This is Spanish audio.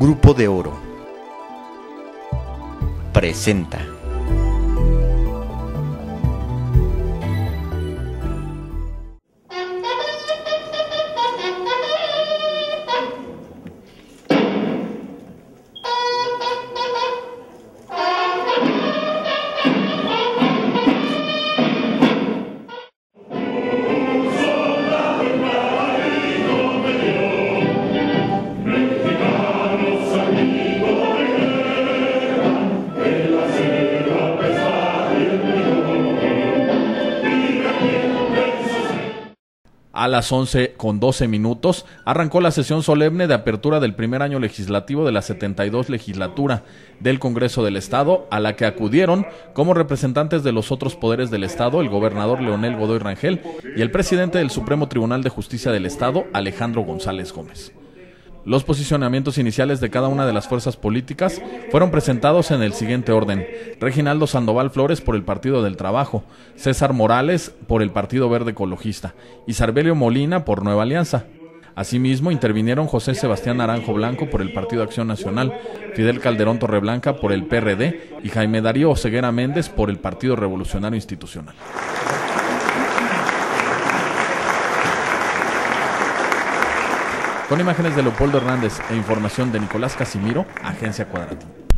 Grupo de Oro presenta. A las 11 con 12 minutos arrancó la sesión solemne de apertura del primer año legislativo de la 72 legislatura del Congreso del Estado, a la que acudieron como representantes de los otros poderes del Estado el gobernador Leonel Godoy Rangel y el presidente del Supremo Tribunal de Justicia del Estado, Alejandro González Gómez. Los posicionamientos iniciales de cada una de las fuerzas políticas fueron presentados en el siguiente orden. Reginaldo Sandoval Flores por el Partido del Trabajo, César Morales por el Partido Verde Ecologista y Sarbelio Molina por Nueva Alianza. Asimismo, intervinieron José Sebastián Naranjo Blanco por el Partido Acción Nacional, Fidel Calderón Torreblanca por el PRD y Jaime Darío Ceguera Méndez por el Partido Revolucionario Institucional. Con imágenes de Leopoldo Hernández e información de Nicolás Casimiro, Agencia Cuadratín.